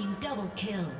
team double kill.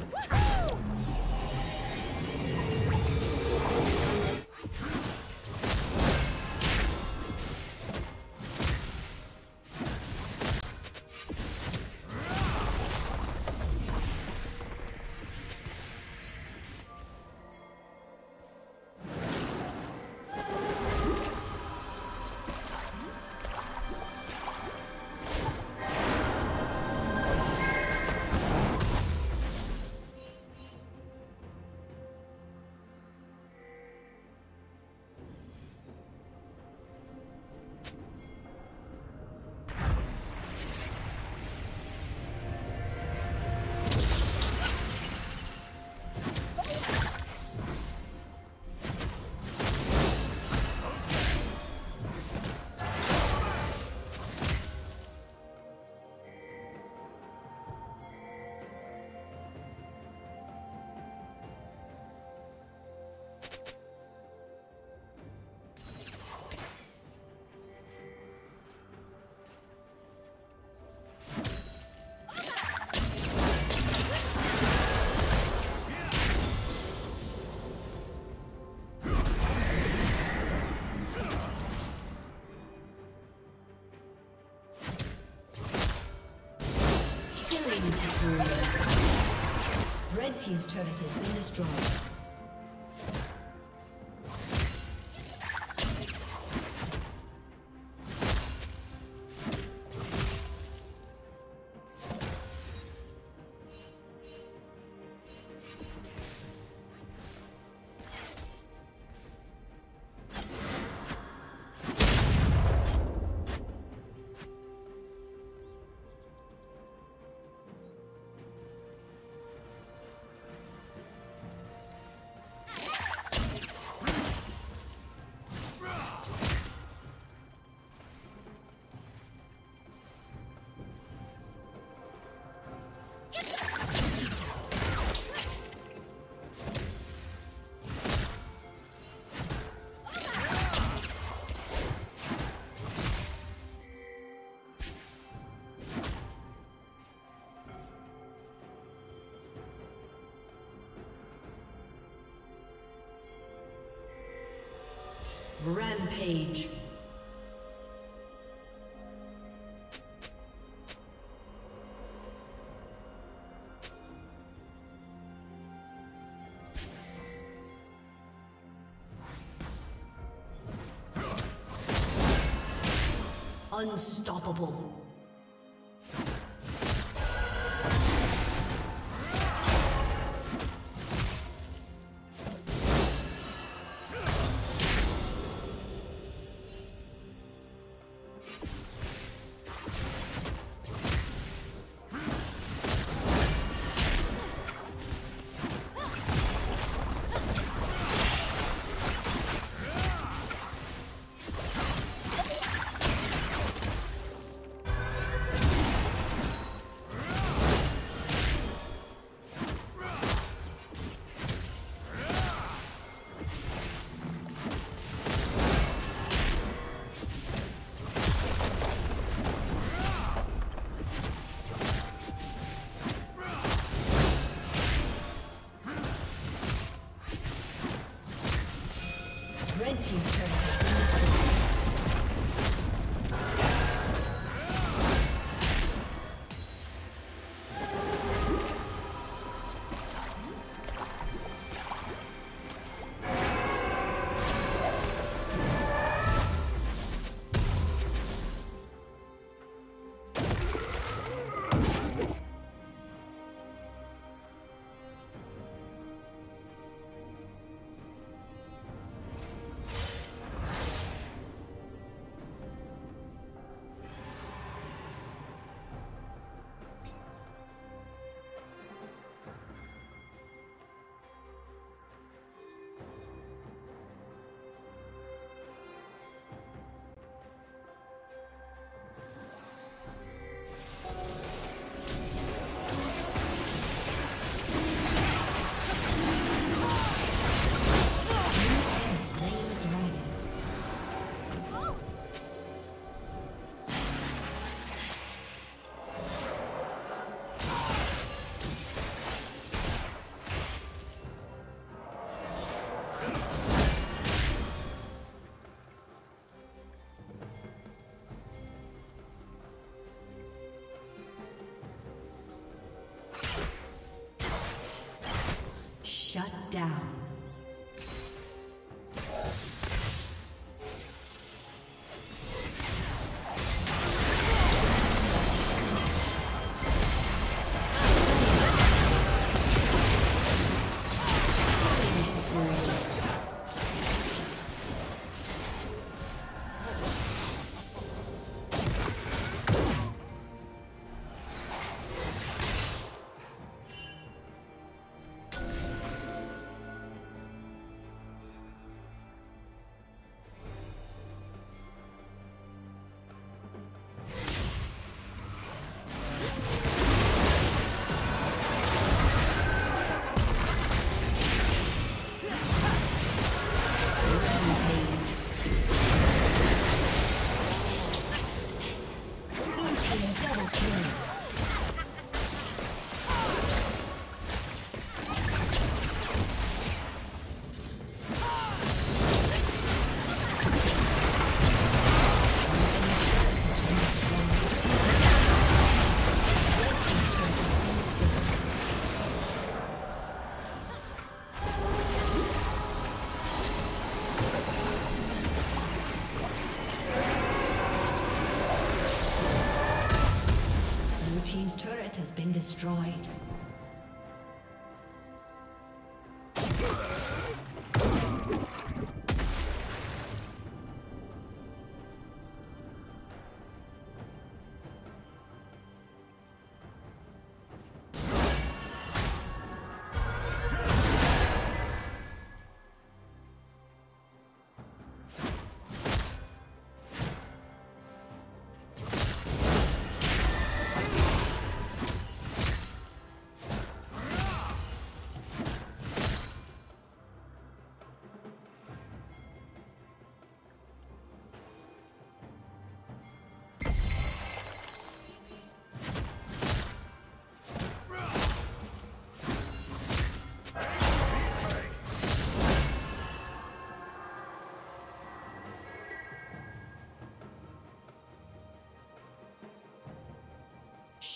Woo-hoo! Destroyed. Rampage. Unstoppable. Down.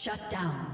Shut down.